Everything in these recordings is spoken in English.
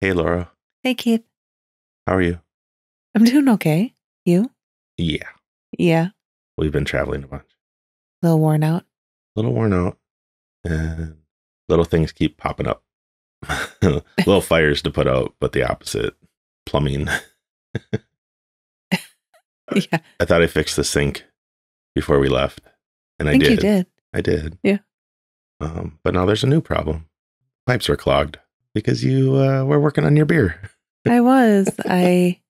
Hey, Laura. Hey, Keith. How are you? I'm doing okay. You? Yeah. Yeah. We've been traveling a bunch. A little worn out. A little worn out. And little things keep popping up. little fires to put out, but the opposite. Plumbing. Yeah. I thought I fixed the sink before we left. And I I, think did. you did. I did. Yeah. Um, but now there's a new problem. Pipes are clogged because you uh, were working on your beer. I was. I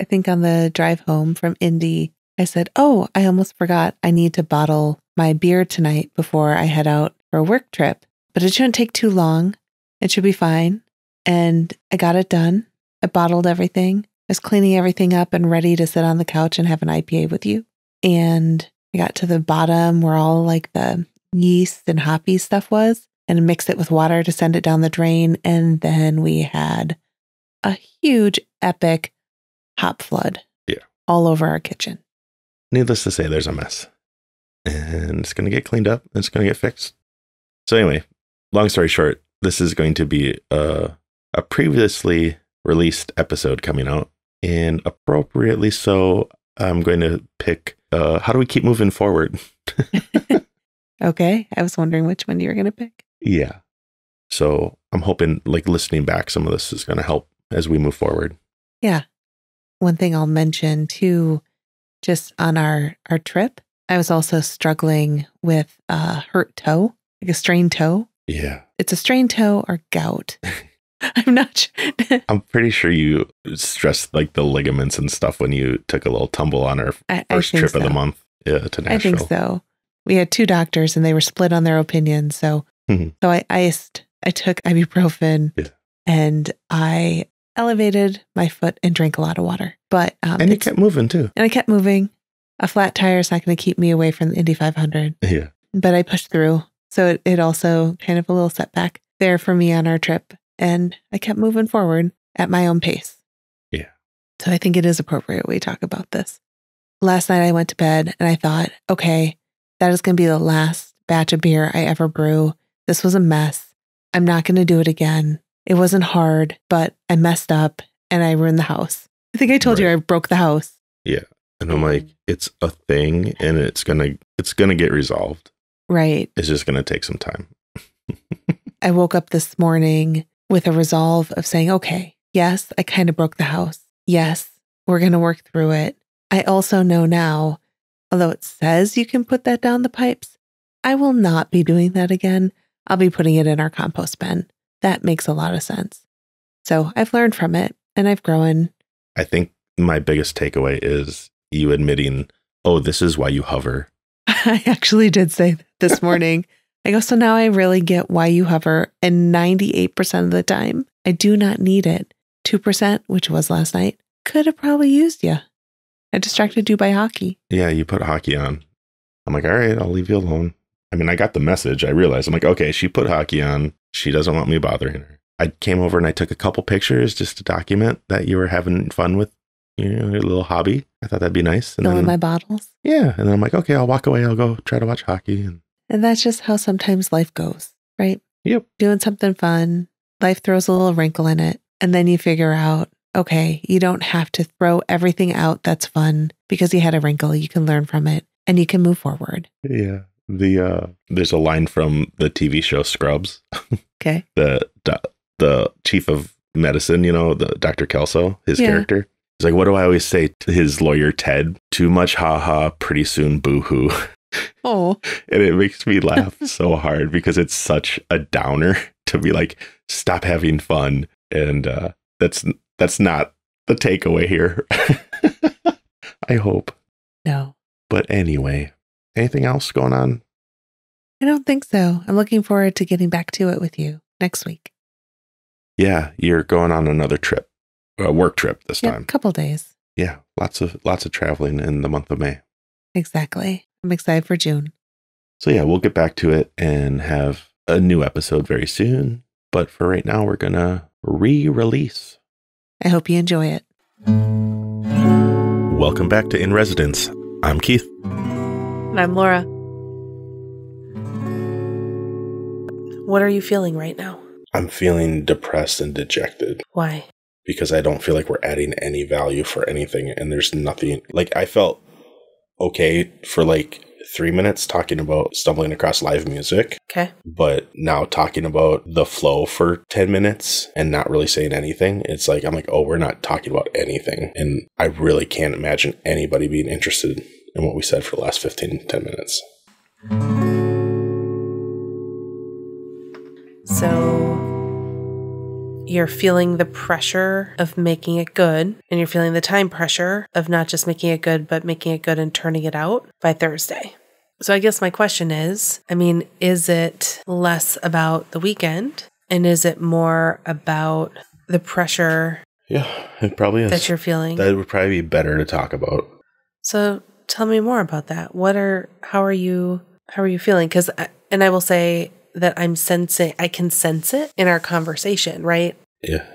I think on the drive home from Indy, I said, "Oh, I almost forgot. I need to bottle my beer tonight before I head out for a work trip. But it shouldn't take too long. It should be fine." And I got it done. I bottled everything. I was cleaning everything up and ready to sit on the couch and have an IPA with you. And I got to the bottom where all like the yeast and hoppy stuff was and mixed it with water to send it down the drain. And then we had a huge, epic hop flood. Yeah. All over our kitchen. Needless to say, there's a mess. And it's going to get cleaned up. It's going to get fixed. So, anyway, long story short, this is going to be a, a previously released episode coming out. And appropriately so, I'm going to pick uh, how do we keep moving forward? Okay. I was wondering which one you were going to pick. Yeah. So I'm hoping like listening back, some of this is going to help as we move forward. Yeah. One thing I'll mention too, just on our, our trip, I was also struggling with a hurt toe, like a strained toe. Yeah. It's a strained toe or gout. I'm not sure. I'm pretty sure you stressed like the ligaments and stuff when you took a little tumble on our I, I first think trip of the month yeah, to I think so. We had two doctors and they were split on their opinions. So, Mhm. so I iced, I took ibuprofen Yeah. and I elevated my foot and drank a lot of water. But, um, And you it's- kept moving too. and I kept moving. A flat tire is not going to keep me away from the Indy 500, Yeah. but I pushed through. So it, it also kind of a little setback there for me on our trip. And I kept moving forward at my own pace. Yeah. So I think it is appropriate we talk about this. Last night I went to bed and I thought, okay, that is going to be the last batch of beer I ever brew. This was a mess. I'm not going to do it again. It wasn't hard, but I messed up and I ruined the house. I think I told you I broke the house. Yeah. And I'm like, it's a thing and it's going to, it's going to get resolved. Right. It's just going to take some time. I woke up this morning with a resolve of saying, okay, yes, I kind of broke the house. Yes, we're going to work through it. I also know now, although it says you can put that down the pipes, I will not be doing that again. I'll be putting it in our compost bin. That makes a lot of sense. So I've learned from it and I've grown. I think my biggest takeaway is you admitting, oh, this is why you hover. I actually did say that this morning. I go, so now I really get why you hover. And 98% of the time, I do not need it. 2%, which was last night, could have probably used you. I distracted you by hockey. Yeah, you put hockey on. I'm like, all right, I'll leave you alone. I mean, I got the message. I realized I'm like, okay, she put hockey on. She doesn't want me bothering her. I came over and I took a couple pictures just to document that you were having fun with you know, your little hobby. I thought that'd be nice. And Filling then, my bottles. yeah, and then I'm like, okay, I'll walk away. I'll go try to watch hockey. And And that's just how sometimes life goes, right? Yep. Doing something fun, life throws a little wrinkle in it. And then you figure out, okay, you don't have to throw everything out that's fun because you had a wrinkle. You can learn from it and you can move forward. yeah, the uh, there's a line from the TV show Scrubs. Okay. the the chief of medicine, you know, the Dr. Kelso, his Yeah. character. He's like, what do I always say to his lawyer Ted? Too much ha ha, pretty soon boo hoo. Oh, and it makes me laugh so hard because it's such a downer to be like, stop having fun. And uh that's that's not the takeaway here. I hope. no. But anyway, anything else going on? I don't think so. I'm looking forward to getting back to it with you next week. Yeah, you're going on another trip, a work trip this Yeah, time. a couple days. Yeah, lots of lots of traveling in the month of May. Exactly. I'm excited for June. So yeah, we'll get back to it and have a new episode very soon. But for right now, we're gonna re-release. I hope you enjoy it. Welcome back to In Residence. I'm Keith. And I'm Laura. What are you feeling right now? I'm feeling depressed and dejected Why? because I don't feel like we're adding any value for anything. And there's nothing like I felt okay for like three minutes talking about stumbling across live music, Okay. but now talking about the flow for 10 minutes and not really saying anything, it's like, I'm like, oh, we're not talking about anything. And I really can't imagine anybody being interested in what we said for the last 15, 10 minutes. So you're feeling the pressure of making it good, and you're feeling the time pressure of not just making it good, but making it good and turning it out by Thursday. So I guess my question is I mean, is it less about the weekend? And is it more about the pressure Yeah, it probably is. that you're feeling? that would probably be better to talk about. So tell me more about that. What are how are you how are you feeling? Because and I will say that I'm sensing I can sense it in our conversation, right? Yeah.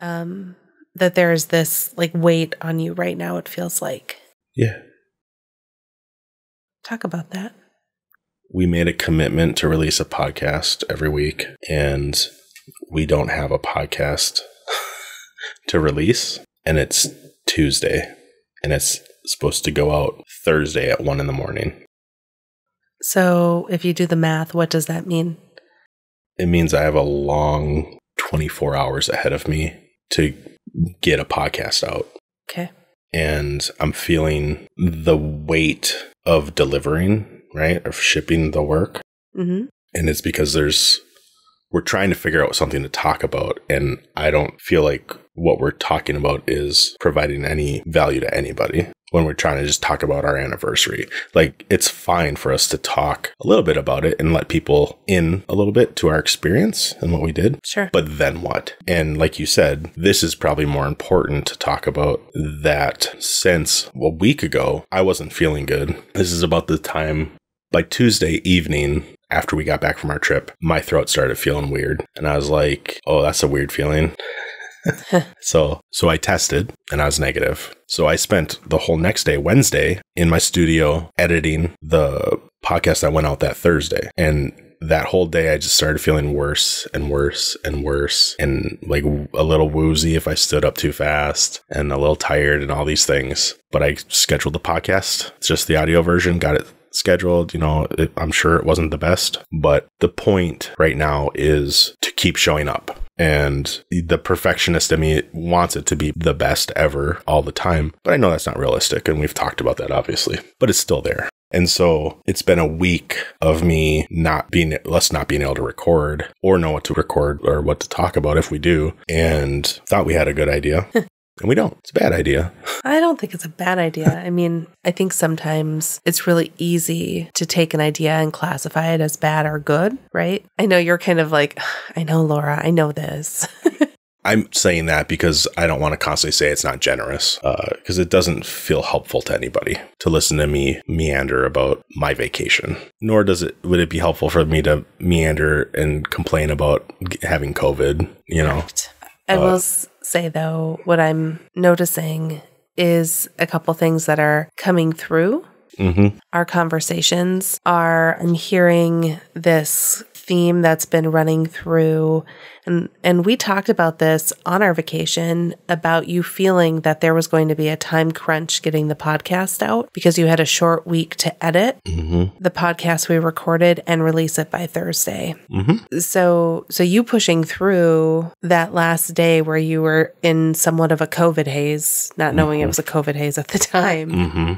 Um, that there's this like weight on you right now. It feels like. Yeah. Talk about that. we made a commitment to release a podcast every week and we don't have a podcast to release and it's tuesday and it's supposed to go out thursday at one in the morning So if you do the math, what does that mean? it means i have a long 24 hours ahead of me to get a podcast out Okay. and i'm feeling the weight of delivering right of shipping the work Mm-hmm. and it's because there's we're trying to figure out something to talk about and i don't feel like what we're talking about is providing any value to anybody when we're trying to just talk about our anniversary like it's fine for us to talk a little bit about it and let people in a little bit to our experience and what we did Sure. but then what? And like you said, this is probably more important to talk about that since a week ago, I wasn't feeling good. This is about the time by Tuesday evening after we got back from our trip, my throat started feeling weird. And I was like, oh, that's a weird feeling. so so I tested and I was negative. So I spent the whole next day, Wednesday, in my studio editing the podcast that went out that Thursday. And that whole day I just started feeling worse and worse and worse and like a little woozy if I stood up too fast and a little tired and all these things. But I scheduled the podcast, it's just the audio version, got it scheduled. You know, it, I'm sure it wasn't the best, but the point right now is to keep showing up. And the perfectionist in me wants it to be the best ever all the time. But I know that's not realistic. And we've talked about that, obviously, but it's still there. And so it's been a week of me not being, us not being able to record or know what to record or what to talk about if we do. And thought we had a good idea. and we don't. It's a bad idea. I don't think it's a bad idea. I mean, I think sometimes it's really easy to take an idea and classify it as bad or good, right? I know you're kind of like, I know, Laura, I know this. I'm saying that because I don't want to constantly say it's not generous, uh, because it doesn't feel helpful to anybody to listen to me meander about my vacation. Nor does it would it be helpful for me to meander and complain about having COVID. You know, I will say though, what I'm noticing is a couple things that are coming through mm-hmm. our conversations are I'm hearing this theme that's been running through and and we talked about this on our vacation about you feeling that there was going to be a time crunch getting the podcast out because you had a short week to edit Mm-hmm. the podcast we recorded and release it by Thursday. Mm-hmm. So so you pushing through that last day where you were in somewhat of a COVID haze, not knowing it was a COVID haze at the time Mm-hmm.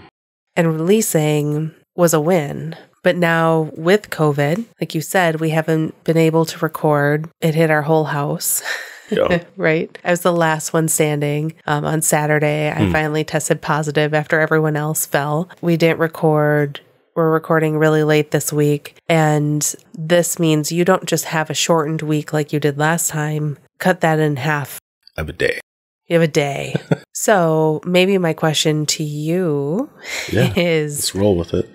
and releasing was a win. But now with COVID, like you said, we haven't been able to record. It hit our whole house. Yeah. right. I was the last one standing um, on Saturday. I Hmm. finally tested positive after everyone else fell. We didn't record. We're recording really late this week. And this means you don't just have a shortened week like you did last time. Cut that in half Of a day. you have a day. so maybe my question to you Yeah. is Let's roll with it.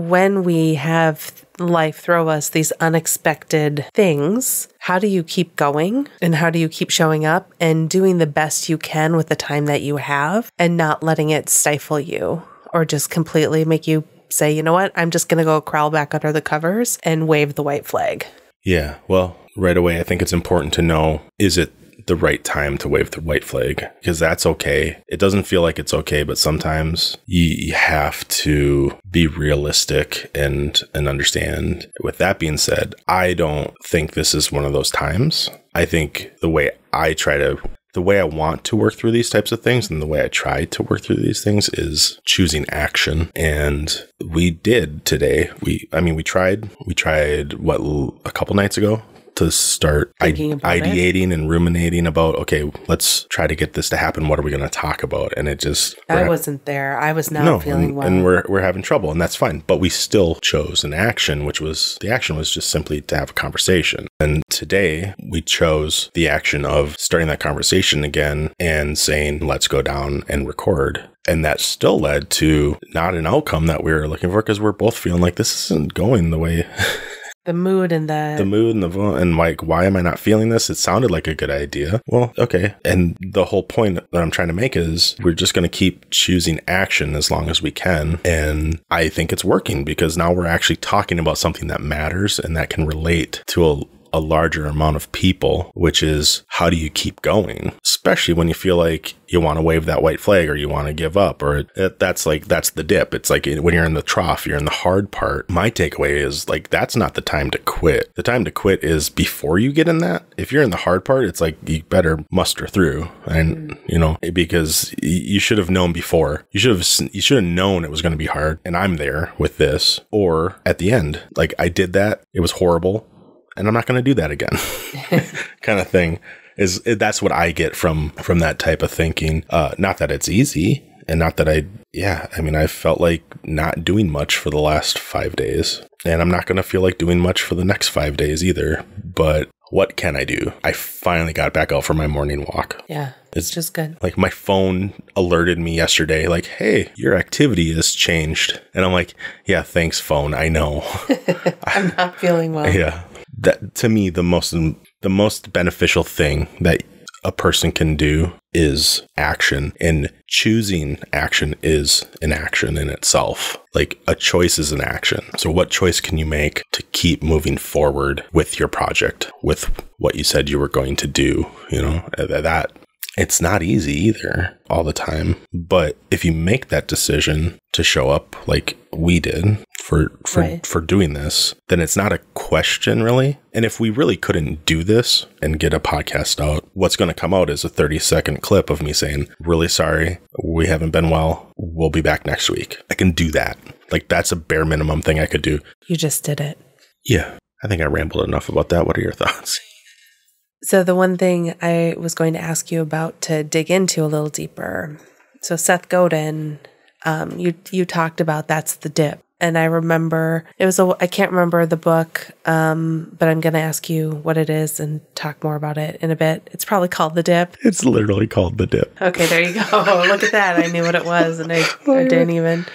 When we have life throw us these unexpected things, how do you keep going and how do you keep showing up and doing the best you can with the time that you have and not letting it stifle you or just completely make you say, you know what, I'm just going to go crawl back under the covers and wave the white flag? Yeah. Well, right away, I think it's important to know is it the right time to wave the white flag? Because that's okay. It doesn't feel like it's okay, but sometimes you have to be realistic and and understand. With that being said, I don't think this is one of those times. I think the way I try to the way I want to work through these types of things and the way I try to work through these things is choosing action. And we did today. We, I mean, we tried, we tried what a couple nights ago to start ideating it. and ruminating about okay let's try to get this to happen. What are we going to talk about? And it just i wasn't there. I was not no, feeling and, well. and we're, we're having trouble and that's fine. But we still chose an action which was the action was just simply to have a conversation. And today we chose the action of starting that conversation again and saying let's go down and record. And that still led to not an outcome that we were looking for because we're both feeling like this isn't going the way the mood and the the mood and the and like why am I not feeling this? It sounded like a good idea. Well, okay. And the whole point that I'm trying to make is we're just going to keep choosing action as long as we can, and I think it's working because now we're actually talking about something that matters and that can relate to a a larger amount of people, which is how do you keep going? Especially when you feel like you want to wave that white flag or you want to give up or it, that's like, that's the dip. It's like when you're in the trough, you're in the hard part. My takeaway is like, that's not the time to quit. The time to quit is before you get in that. If you're in the hard part, it's like you better muster through and, mm. you know, because you should have known before. You should have, you should have known it was going to be hard. And I'm there with this. Or at the end, like I did that. It was horrible and I'm not going to do that again, kind of thing. Is that's what I get from from that type of thinking. Uh, not that it's easy, and not that I, yeah, I mean, I felt like not doing much for the last five days, and I'm not going to feel like doing much for the next five days either. But what can I do? I finally got back out for my morning walk. Yeah. It's just good. Like my phone alerted me yesterday, like, hey, your activity has changed. And I'm like, yeah, thanks, phone. I know. I'm not feeling well. Yeah that to me the most the most beneficial thing that a person can do is action and choosing action is an action in itself. Like a choice is an action. So what choice can you make to keep moving forward with your project with what you said you were going to do you know? That it's not easy either all the time. But if you make that decision to show up like we did for for right. for doing this, then it's not a question really. And if we really couldn't do this and get a podcast out, what's going to come out is a 30 second clip of me saying, "Really sorry, we haven't been well. We'll be back next week." I can do that. Like that's a bare minimum thing I could do. You just did it. Yeah. I think I rambled enough about that. What are your thoughts? So, the one thing I was going to ask you about to dig into a little deeper. So, Seth Godin, um, you you talked about that's the dip, and I remember it was a I can't remember the book, um, but I'm going to ask you what it is and talk more about it in a bit. It's probably called the dip. It's literally called the dip. Okay, there you go. Look at that. I knew what it was, and I, I didn't even.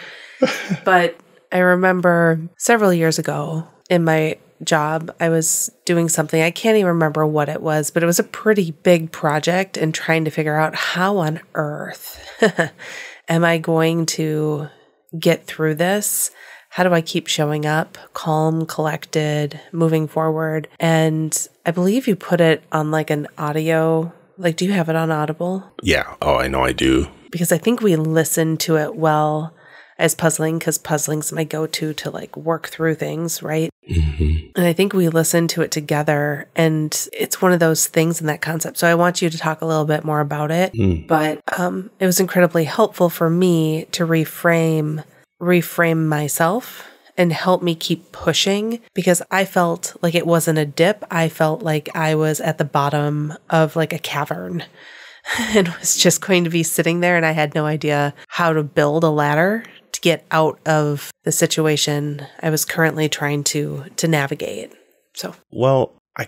But I remember several years ago in my job, I was doing something. I can't even remember what it was, but it was a pretty big project and trying to figure out how on earth am I going to get through this? How do I keep showing up calm, collected, moving forward? And I believe you put it on like an audio. Like, do you have it on Audible? Yeah. Oh, I know I do. Because I think we listened to it well as puzzling because puzzling's my go-to to like work through things, right? Mm-hmm. And I think we listened to it together, and it's one of those things in that concept. So I want you to talk a little bit more about it. Mm. But um, it was incredibly helpful for me to reframe reframe myself and help me keep pushing because I felt like it wasn't a dip. I felt like I was at the bottom of like a cavern and was just going to be sitting there and I had no idea how to build a ladder get out of the situation I was currently trying to to navigate. So, well, I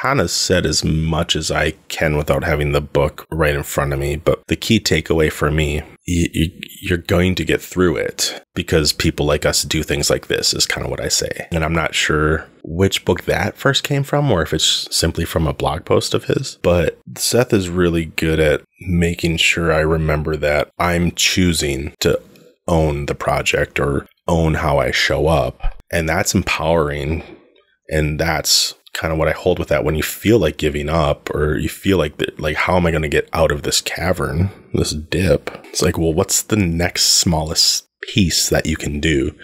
kind of said as much as I can without having the book right in front of me, but the key takeaway for me, you, you're going to get through it because people like us do things like this is kind of what I say. And I'm not sure which book that first came from or if it's simply from a blog post of his, but Seth is really good at making sure I remember that I'm choosing to own the project or own how I show up. And that's empowering. And that's kind of what I hold with that when you feel like giving up or you feel like like how am I going to get out of this cavern, this dip? It's like, well, what's the next smallest piece that you can do?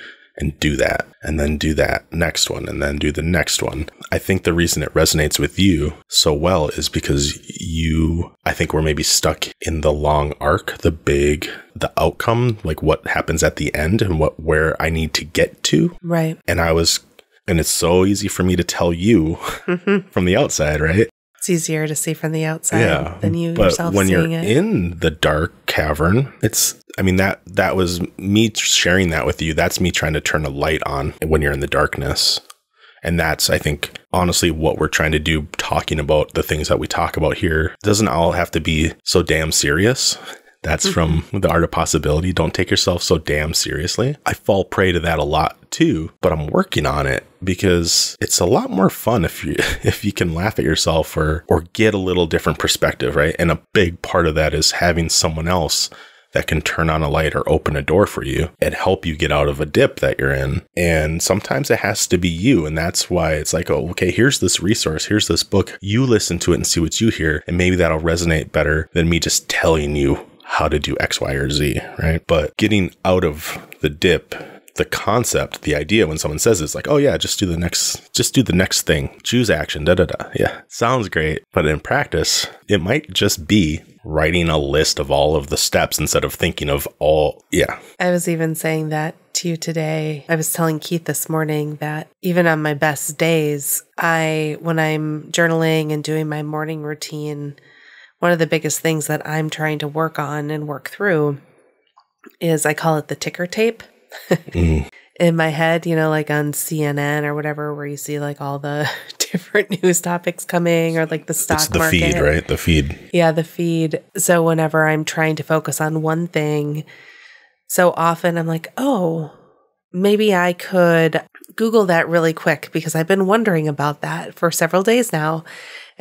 And do that, and then do that next one, and then do the next one. I think the reason it resonates with you so well is because you, I think, we're maybe stuck in the long arc, the big, the outcome, like what happens at the end and what, where I need to get to. Right. And I was and it's so easy for me to tell you mm-hmm. from the outside, right? It's easier to see from the outside Yeah. than you But yourself when you're it. in the dark cavern, it's I mean that that was me sharing that with you. That's me trying to turn a light on when you're in the darkness. And that's I think honestly what we're trying to do talking about the things that we talk about here. It doesn't all have to be so damn serious. That's from mm-hmm. the art of possibility. Don't take yourself so damn seriously. I fall prey to that a lot too, but I'm working on it because it's a lot more fun if you if you can laugh at yourself or or get a little different perspective, right? And a big part of that is having someone else that can turn on a light or open a door for you and help you get out of a dip that you're in. And sometimes it has to be you. And that's why it's like, oh, okay, here's this resource, here's this book. You listen to it and see what you hear. And maybe that'll resonate better than me just telling you how to do X, Y, or Z, right? But getting out of the dip, the concept, the idea when someone says it's like, oh yeah, just do the next, just do the next thing, choose action, da da da. Yeah, sounds great. But in practice, it might just be writing a list of all of the steps instead of thinking of all, yeah. I was even saying that to you today. I was telling Keith this morning that even on my best days, I, when I'm journaling and doing my morning routine, one of the biggest things that I'm trying to work on and work through is I call it the ticker tape. Mm. In my head, you know, like on CNN or whatever, where you see like all the different news topics coming or like the stock It's the market. feed, right? The feed. Yeah, the feed. So whenever I'm trying to focus on one thing, so often I'm like, oh, maybe I could Google that really quick because I've been wondering about that for several days now.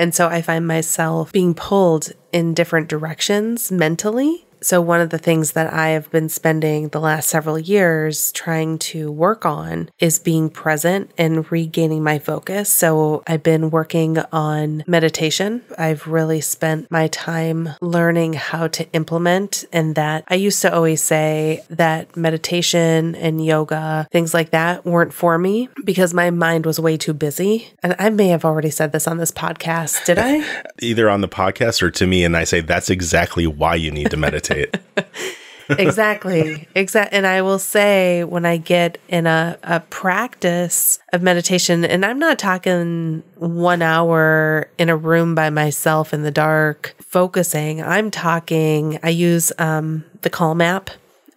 And so I find myself being pulled in different directions mentally. So, one of the things that I have been spending the last several years trying to work on is being present and regaining my focus. So, I've been working on meditation. I've really spent my time learning how to implement, and that I used to always say that meditation and yoga, things like that, weren't for me because my mind was way too busy. And I may have already said this on this podcast. Did I? Either on the podcast or to me, and I say that's exactly why you need to meditate. exactly exactly and i will say when i get in a, a practice of meditation and i'm not talking one hour in a room by myself in the dark focusing i'm talking i use um, the calm app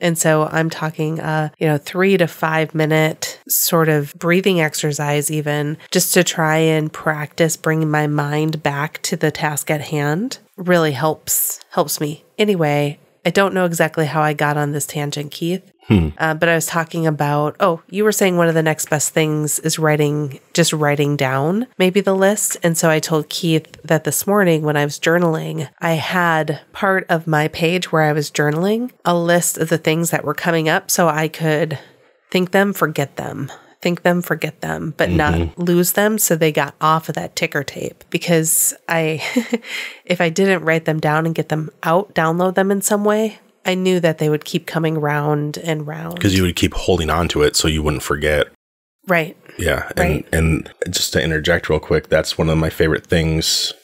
and so I'm talking, uh, you know, three to five minute sort of breathing exercise, even just to try and practice bringing my mind back to the task at hand. Really helps helps me. Anyway, I don't know exactly how I got on this tangent, Keith. Uh, but I was talking about, oh, you were saying one of the next best things is writing, just writing down maybe the list. And so I told Keith that this morning when I was journaling, I had part of my page where I was journaling a list of the things that were coming up so I could think them, forget them. Think them, forget them, but not mm-hmm. lose them. So they got off of that ticker tape because I, if I didn't write them down and get them out, download them in some way, I knew that they would keep coming round and round. Because you would keep holding on to it so you wouldn't forget. right. Yeah. And, Right. and just to interject real quick, that's one of my favorite things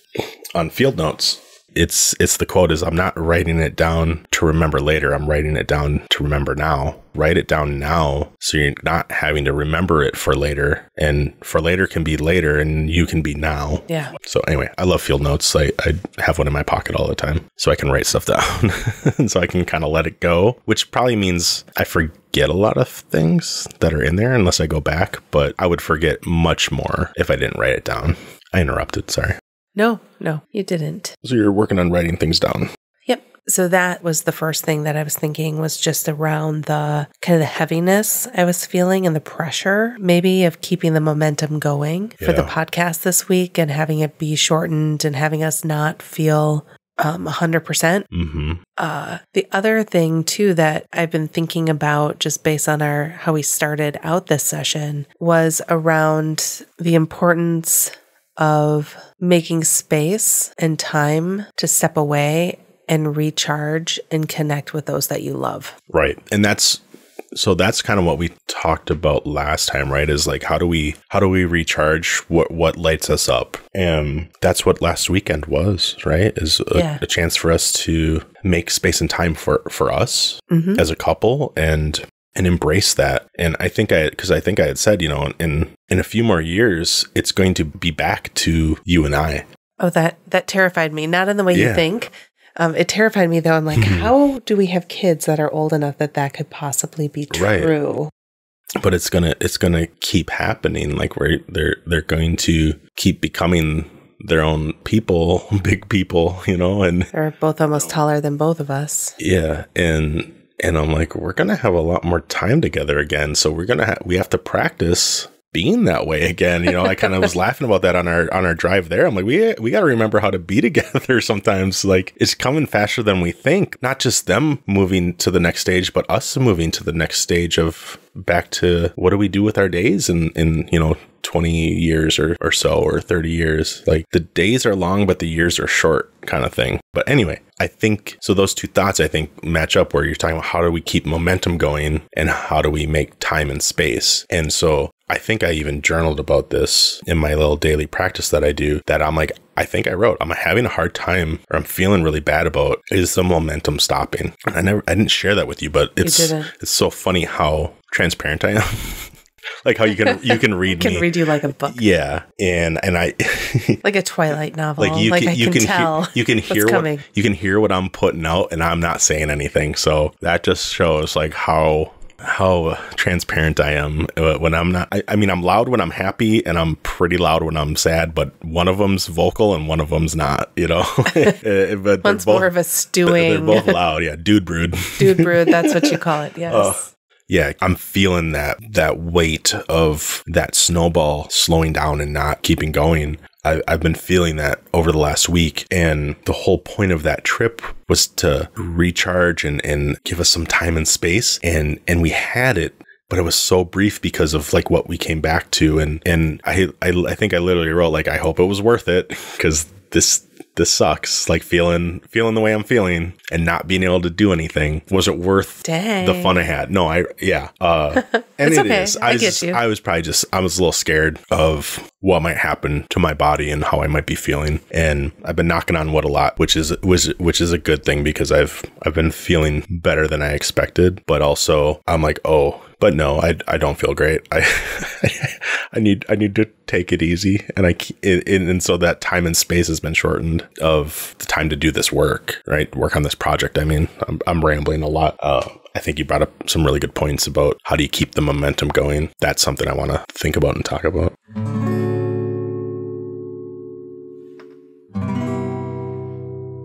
on field notes. It's it's the quote is I'm not writing it down to remember later. I'm writing it down to remember now. Write it down now so you're not having to remember it for later. And for later can be later and you can be now. Yeah. So anyway, I love field notes. I, I have one in my pocket all the time so I can write stuff down. and so I can kind of let it go, which probably means I forget a lot of things that are in there unless I go back, but I would forget much more if I didn't write it down. I interrupted, sorry. No, no, you didn't. So you're working on writing things down. Yep. So that was the first thing that I was thinking was just around the kind of the heaviness I was feeling and the pressure, maybe of keeping the momentum going for the podcast this week and having it be shortened and having us not feel um, 100%. Mm-hmm. Uh, the other thing too that I've been thinking about just based on our how we started out this session was around the importance of making space and time to step away and recharge and connect with those that you love. Right. And that's so that's kind of what we talked about last time, right? Is like how do we how do we recharge what what lights us up? And that's what last weekend was, right? Is a, Yeah. a chance for us to make space and time for for us Mhm. as a couple and and embrace that. And I think I because I think I had said, you know, in in a few more years, it's going to be back to you and I. Oh, that that terrified me. Not in the way Yeah. you think. Um, it terrified me though. I'm like, how do we have kids that are old enough that that could possibly be Right. true? but it's gonna it's gonna keep happening like where they're they're going to keep becoming their own people big people you know and They're both almost taller than both of us. yeah and and i'm like we're gonna have a lot more time together again. So we're gonna have we have to practice being that way again. You know i kind of was laughing about that on our on our drive there. I'm like we we got to remember how to be together sometimes. Like it's coming faster than we think. Not just them moving to the next stage but us moving to the next stage of back to what do we do with our days and and you know 20 years or, or so or 30 years like the days are long but the years are short kind of thing but anyway i think so those two thoughts i think match up where you're talking about how do we keep momentum going and how do we make time and space and so I think I even journaled about this in my little daily practice that I do. That I'm like, I think I wrote, I'm having a hard time, or I'm feeling really bad about is the momentum stopping. And I never, I didn't share that with you, but it's it's so funny how transparent I am. like how you can you can read Can me. read you like a book, yeah, and and I like a Twilight novel. like you like can you can, can tell. hear, you can hear what coming. you can hear what I'm putting out, and I'm not saying anything. So that just shows like how how transparent I am uh, when I'm not. I, I mean, I'm loud when I'm happy, and I'm pretty loud when I'm sad. But one of them's vocal, and one of them's not. You know, Uh, but One's both more of a stewing. they're both loud. Yeah, dude, brood. dude brood. That's what you call it. Yes. Oh. Yeah i'm feeling that that weight of that snowball slowing down and not keeping going. I, i've been feeling that over the last week and the whole point of that trip was to recharge and and give us some time and space and and we had it but it was so brief because of like what we came back to and and i i, I think i literally wrote like i hope it was worth it because this this sucks like feeling feeling the way i'm feeling and not being able to do anything was it worth Dang. the fun I had. No, I yeah. Uh and It's it okay. is. I was get just- you. I was probably just I was a little scared of what might happen to my body and how I might be feeling. And I've been knocking on wood a lot, which is which which is a good thing because I've I've been feeling better than I expected, but also I'm like, "Oh, but no, I, I don't feel great. I I need I need to take it easy, and I and so that time and space has been shortened of the time to do this work, right? Work on this project. I mean, I'm, I'm rambling a lot. Uh, I think you brought up some really good points about how do you keep the momentum going. That's something I want to think about and talk about.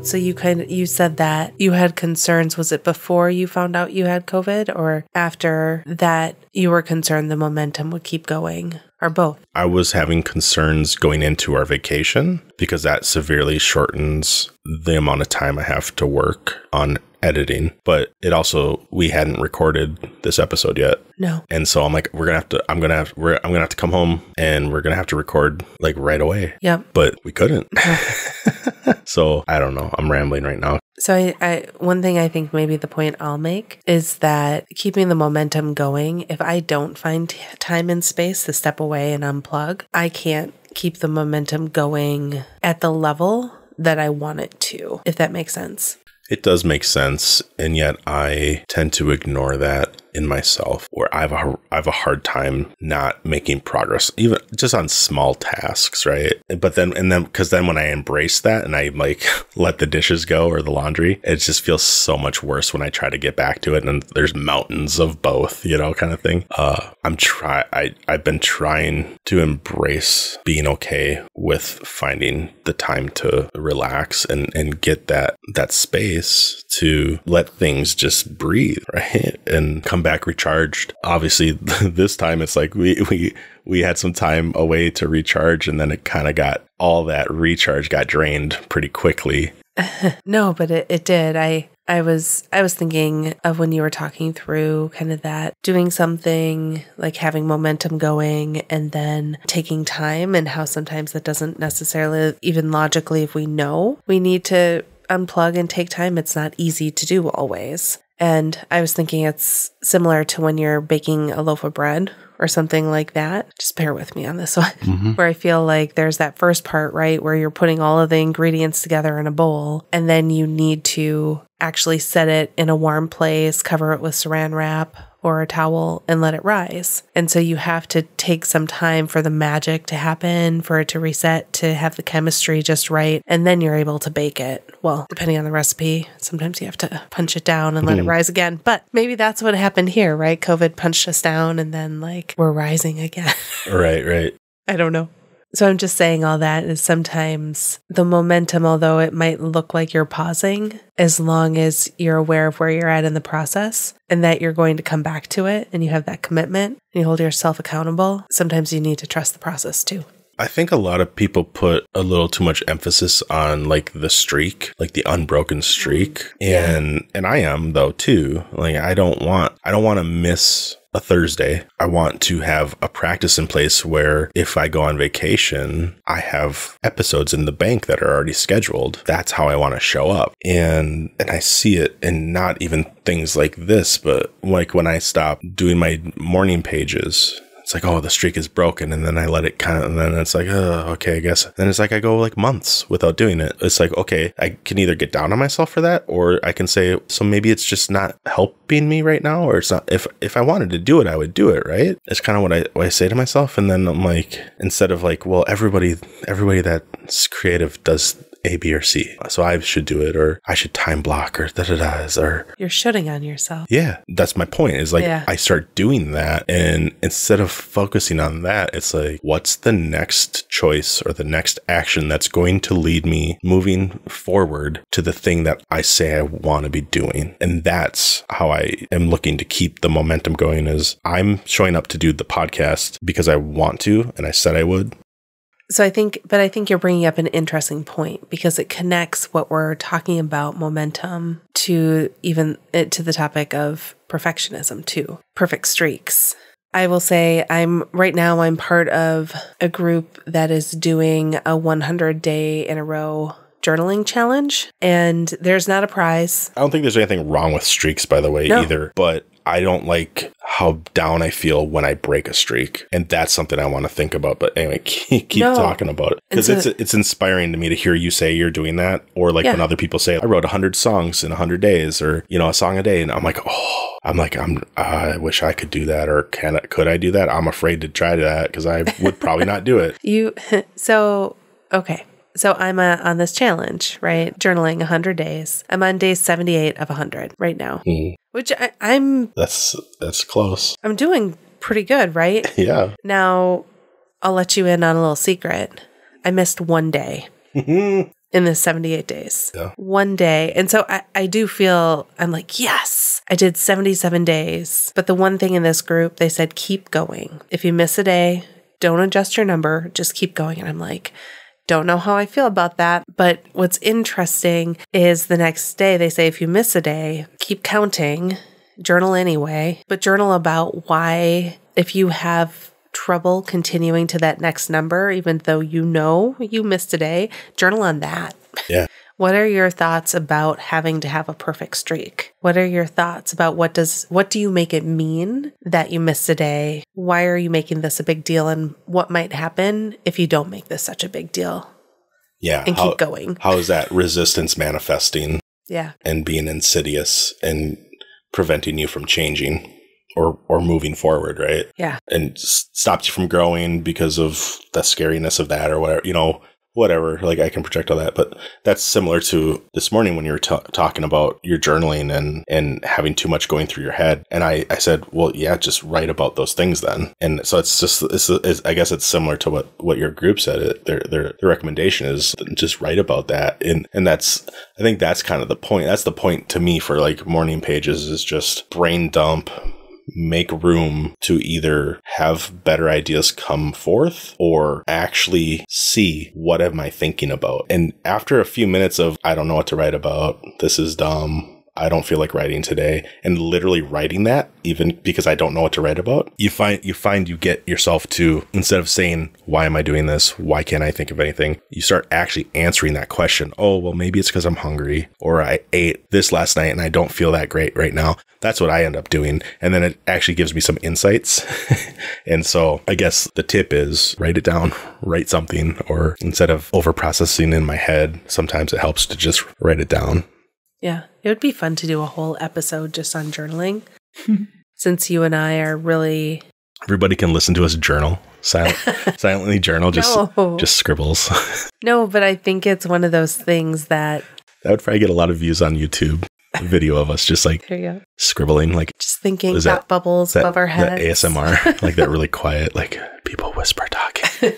So you kind you said that you had concerns. Was it before you found out you had COVID, or after that you were concerned the momentum would keep going, or both? I was having concerns going into our vacation because that severely shortens the amount of time I have to work on editing. But it also we hadn't recorded this episode yet. No. And so I'm like, we're gonna have to. I'm gonna have. We're, I'm gonna have to come home, and we're gonna have to record like right away. Yep. But we couldn't. so I don't know. I'm rambling right now. So I, I one thing I think maybe the point I'll make is that keeping the momentum going. If I don't find t- time and space to step away and unplug, I can't keep the momentum going at the level that I want it to. If that makes sense. It does make sense, and yet I tend to ignore that in myself, where I have a I have a hard time not making progress, even just on small tasks, right? But then and then because then when I embrace that and I like let the dishes go or the laundry, it just feels so much worse when I try to get back to it, and there's mountains of both, you know, kind of thing. Uh, I'm try I I've been trying to embrace being okay with finding the time to relax and and get that that space to let things just breathe, right? And come back recharged. Obviously, this time it's like we we we had some time away to recharge and then it kind of got all that recharge got drained pretty quickly. No, but it, it did. I I was I was thinking of when you were talking through kind of that doing something like having momentum going and then taking time and how sometimes that doesn't necessarily even logically if we know we need to unplug and take time it's not easy to do always. And I was thinking it's similar to when you're baking a loaf of bread or something like that. Just bear with me on this one, Mm-hmm. where I feel like there's that first part, right, where you're putting all of the ingredients together in a bowl, and then you need to actually set it in a warm place, cover it with saran wrap or a towel, and let it rise. And so you have to take some time for the magic to happen, for it to reset, to have the chemistry just right, and then you're able to bake it. Well, depending on the recipe, sometimes you have to punch it down and let it mm-hmm. rise again. But maybe that's what happened here, right? COVID punched us down and then like we're rising again. Right, right. I don't know. So I'm just saying all that is sometimes the momentum, although it might look like you're pausing, as long as you're aware of where you're at in the process and that you're going to come back to it and you have that commitment and you hold yourself accountable, sometimes you need to trust the process too. I think a lot of people put a little too much emphasis on like the streak, like the unbroken streak. And and I am though too. Like I don't want I don't want to miss a Thursday. I want to have a practice in place where if I go on vacation, I have episodes in the bank that are already scheduled. That's how I want to show up. And and I see it in not even things like this, but like when I stop doing my morning pages it's like, oh, the streak is broken. And then I let it kind of, and then it's like, oh, okay, I guess. Then it's like, I go like months without doing it. It's like, okay, I can either get down on myself for that, or I can say, so maybe it's just not helping me right now, or it's not, if, if I wanted to do it, I would do it, right? It's kind of what I, what I say to myself. And then I'm like, instead of like, well, everybody, everybody that's creative does a, B, or C. So I should do it, or I should time block, or da da da, or You're shooting on yourself. yeah, that's my point. Is like Yeah. I start doing that, and instead of focusing on that, it's like, what's the next choice or the next action that's going to lead me moving forward to the thing that I say I want to be doing? And that's how I am looking to keep the momentum going. Is I'm showing up to do the podcast because I want to, and I said I would. So I think, but I think you're bringing up an interesting point because it connects what we're talking about momentum to even uh, to the topic of perfectionism too, perfect streaks. I will say I'm right now I'm part of a group that is doing a 100 day in a row journaling challenge and there's not a prize. I don't think there's anything wrong with streaks, by the way, No. either. But I don't like how down I feel when I break a streak, and that's something I want to think about. But anyway, keep, keep No. talking about it because It's it's it's inspiring to me to hear you say you're doing that, or like Yeah. when other people say I wrote hundred songs in hundred days, or you know a song a day, and I'm like, oh, I'm like I'm I wish I could do that, or can I, could I do that? I'm afraid to try that because I would probably not do it. You so okay. So I'm uh, on this challenge, right? Journaling 100 days. I'm on day 78 of 100 right now, Hmm. Which I, I'm That's that's close. I'm doing pretty good, right? Yeah. Now, I'll let you in on a little secret. I missed one day in the 78 days. Yeah. One day. And so I, I do feel, I'm like, yes, I did 77 days. But the one thing in this group, they said, keep going. If you miss a day, don't adjust your number, just keep going. And I'm like, don't know how I feel about that. But what's interesting is the next day, they say, if you miss a day, keep counting, journal anyway, but journal about why, if you have trouble continuing to that next number, even though you know you missed a day, journal on that. Yeah. What are your thoughts about having to have a perfect streak? What are your thoughts about what does what do you make it mean that you missed a day? Why are you making this a big deal and what might happen if you don't make this such a big deal Yeah. and how, keep going? how is that resistance manifesting? Yeah. and being insidious and preventing you from changing or or moving forward, right? Yeah. And stops you from growing because of the scariness of that or whatever, you know, whatever. Like I can project all that, but that's similar to this morning when you were ta talking about your journaling and and having too much going through your head. And I I said, well, yeah, just write about those things then. And so it's just it's, it's I guess it's similar to what what your group said. It, their their their recommendation is just write about that, and and that's I think that's kind of the point. That's the point to me for like morning pages is just brain dump make room to either have better ideas come forth or actually see what am I thinking about. And after a few minutes of I don't know what to write about, this is dumb. I don't feel like writing today and literally writing that even because I don't know what to write about, you find you find you get yourself to instead of saying, "Why am I doing this? Why can't I think of anything?" You start actually answering that question. Oh, well maybe it's because I'm hungry or I ate this last night and I don't feel that great right now. That's what I end up doing. And then it actually gives me some insights. and so I guess the tip is write it down, write something or instead of over processing in my head, sometimes it helps to just write it down. Yeah, it would be fun to do a whole episode just on journaling. Since you and I are really Everybody can listen to us journal, silent, silently journal, just No. just scribbles. No, but I think it's one of those things that that would probably get a lot of views on YouTube. A video of us just like there you go. scribbling, like Just thinking Is that- bubbles that, above our that heads. ASMR, like that really quiet, like people whisper talking.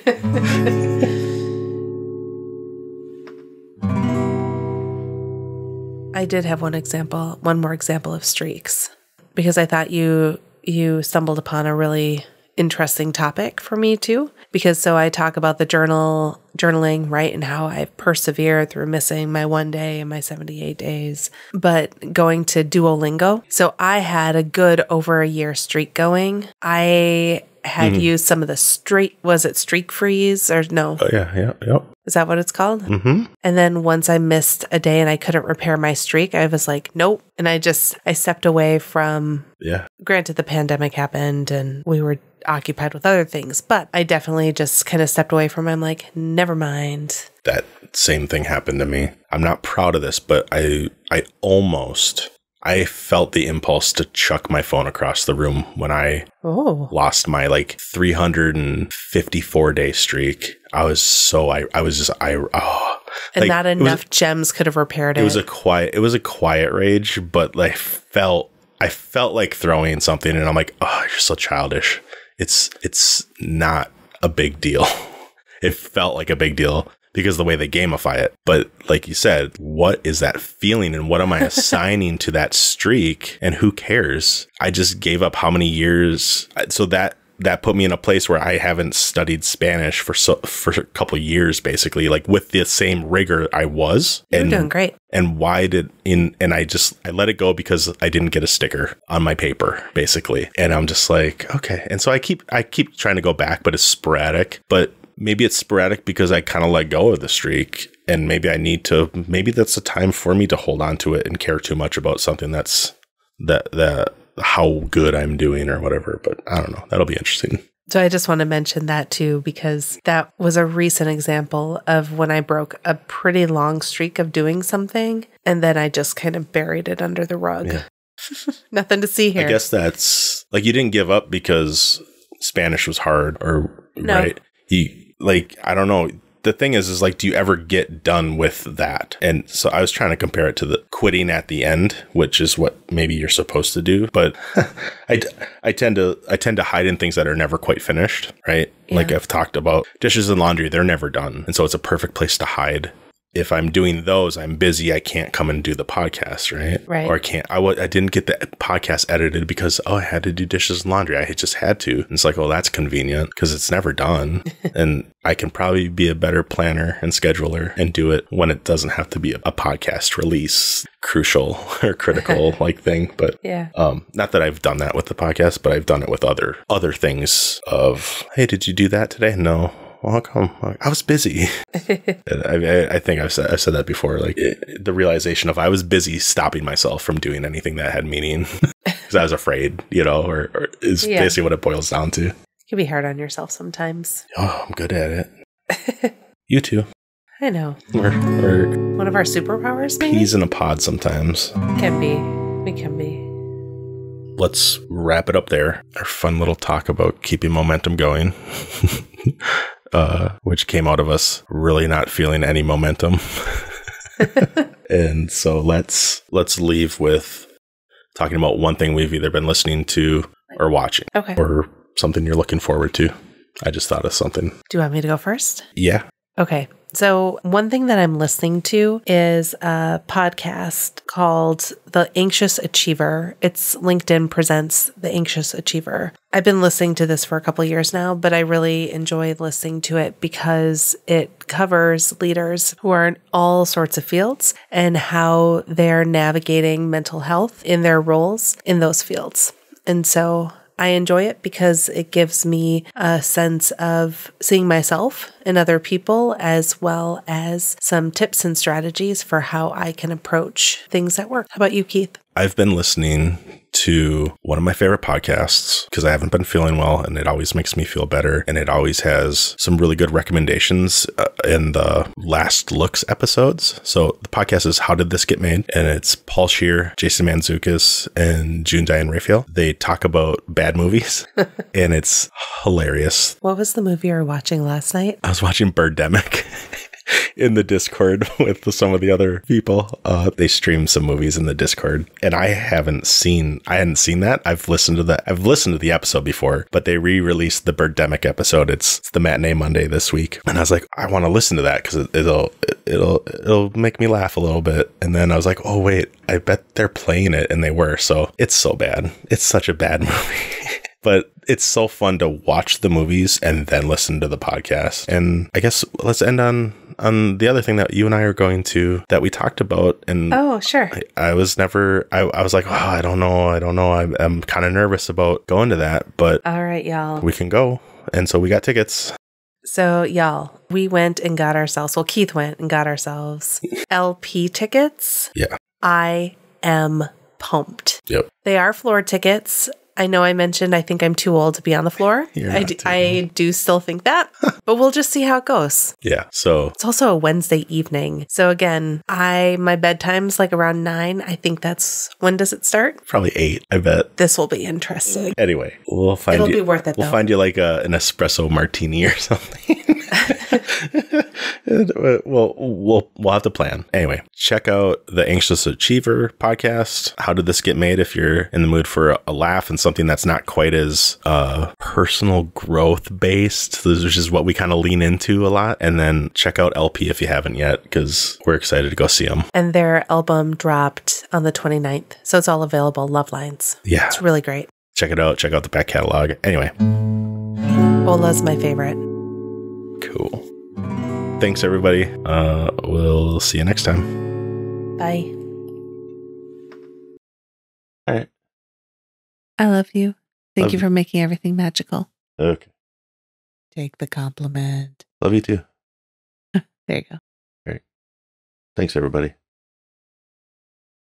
I did have one example, one more example of streaks, because I thought you you stumbled upon a really interesting topic for me too. Because so I talk about the journal journaling, right, and how I've persevered through missing my one day and my 78 days, but going to Duolingo. So I had a good over a year streak going. I had used some of the streak was it streak freeze or no? Oh yeah, yeah, yep. Is that what it's called? Mm-hmm. And then once I missed a day and I couldn't repair my streak, I was like, nope. And I just, I stepped away from, Yeah. granted, the pandemic happened and we were occupied with other things, but I definitely just kind of stepped away from it. I'm like, never mind. That same thing happened to me. I'm not proud of this, but I I almost I felt the impulse to chuck my phone across the room when I Oh, lost my like 354 day streak. I was so I I was just I oh. And like, not it was- enough gems could have repaired it. it. was a quiet it was a quiet rage but like felt i felt like throwing something and i'm like oh you're so childish. It's it's not a big deal. It felt like a big deal because of the way they gamify it. But like you said what is that feeling and what am i assigning to that streak and who cares? I just gave up how many years. So that that put me in a place where I haven't studied Spanish for so for a couple years, basically, like with the same rigor I was. You're and doing great. and why did in and i just i let it go because i didn't get a sticker on my paper basically. And i'm just like okay. And so i keep i keep trying to go back but it's sporadic. But maybe it's sporadic because i kind of let go of the streak and maybe i need to maybe that's the time for me to hold on to it and care too much about something that's that that how good i'm doing or whatever but i don't know that'll be interesting So I just want to mention that too, because that was a recent example of when I broke a pretty long streak of doing something and then I just kind of buried it under the rug. Yeah. Nothing to see here. I guess that's like you didn't give up because Spanish was hard or No. right. You like I don't know. The thing is is like do you ever get done with that? And so I was trying to compare it to the quitting at the end, which is what maybe you're supposed to do, but I I tend to I tend to hide in things that are never quite finished, right? Like I've talked about dishes and laundry, they're never done. And so it's a perfect place to hide if I'm doing those, I'm busy. I can't come and do the podcast, right? Right. Or I can't. I wa- I didn't get the podcast edited because oh, I had to do dishes and laundry. I just had to. And it's like, oh, that's convenient because it's never done, and I can probably be a better planner and scheduler and do it when it doesn't have to be a, a podcast release, crucial or critical like thing. But yeah. um, not that I've done that with the podcast, but I've done it with other other things. Of hey, did you do that today? No. Well, how come? I was busy. I, I, I think I've said, I've said that before. Like it, the realization of I was busy stopping myself from doing anything that had meaning because I was afraid, you know, or, or is Yeah. basically what it boils down to. You can be hard on yourself sometimes. Oh, I'm good at it. You too. I know. One of our superpowers, maybe? peas in a pod sometimes. Can be. We can be. Let's wrap it up there. Our fun little talk about keeping momentum going. Uh, which came out of us really not feeling any momentum. and so let's let's leave with talking about one thing we've either been listening to or watching Okay. or something you're looking forward to. I just thought of something. Do you want me to go first? Yeah. Okay. So, one thing that I'm listening to is a podcast called The Anxious Achiever. It's LinkedIn presents The Anxious Achiever. I've been listening to this for a couple years now, but I really enjoy listening to it because it covers leaders who are in all sorts of fields and how they're navigating mental health in their roles in those fields. And so I enjoy it because it gives me a sense of seeing myself and other people, as well as some tips and strategies for how I can approach things at work. How about you, Keith? I've been listening to one of my favorite podcasts because I haven't been feeling well and it always makes me feel better. And it always has some really good recommendations uh, in the last looks episodes. So the podcast is How Did This Get Made? And it's Paul Scheer, Jason Mantzoukas, and June Diane Raphael. They talk about bad movies and it's hilarious. What was the movie you were watching last night? I was watching Birdemic. in the Discord with some of the other people. Uh, they stream some movies in the Discord, and I haven't seen. I hadn't seen that. I've listened to the. I've listened to the episode before, but they re-released the Birdemic episode. It's, it's the matinee Monday this week, and I was like, I want to listen to that because it, it'll it'll it'll make me laugh a little bit. And then I was like, oh wait, I bet they're playing it, and they were. So it's so bad. It's such a bad movie. But it's so fun to watch the movies and then listen to the podcast. And I guess let's end on on the other thing that you and I are going to that we talked about. And oh, sure. I, I was never. I, I was like, oh, I don't know, I don't know. I'm, I'm kind of nervous about going to that, but all right, y'all, we can go. And so we got tickets. So, y'all, we went and got ourselves, well, Keith went and got ourselves LP tickets. Yeah. I am pumped. Yep. They are floor tickets. I know I mentioned I think I'm too old to be on the floor. I do, I do still think that, but we'll just see how it goes. Yeah. So it's also a Wednesday evening. So again, I my bedtime's like around nine. I think that's when does it start? Probably eight. I bet. This will be interesting. Anyway, we'll find It'll you. be worth it. We'll though. find you like a, an espresso martini or something. Well, we'll we'll have to plan. Anyway, check out the Anxious Achiever podcast. How did this get made? If you're in the mood for a, a laugh and something that's not quite as uh, personal growth based, which is what we kind of lean into a lot. And then check out LP if you haven't yet, because we're excited to go see them. And their album dropped on the 29th, so it's all available. Love Lines. Yeah, it's really great. Check it out. Check out the back catalog. Anyway, Ola's my favorite. Cool. Thanks, everybody. Uh, we'll see you next time. Bye. All right. I love you. Thank Love you you. for making everything magical. Okay. Take the compliment. Love you too. There you go. All right. Thanks, everybody.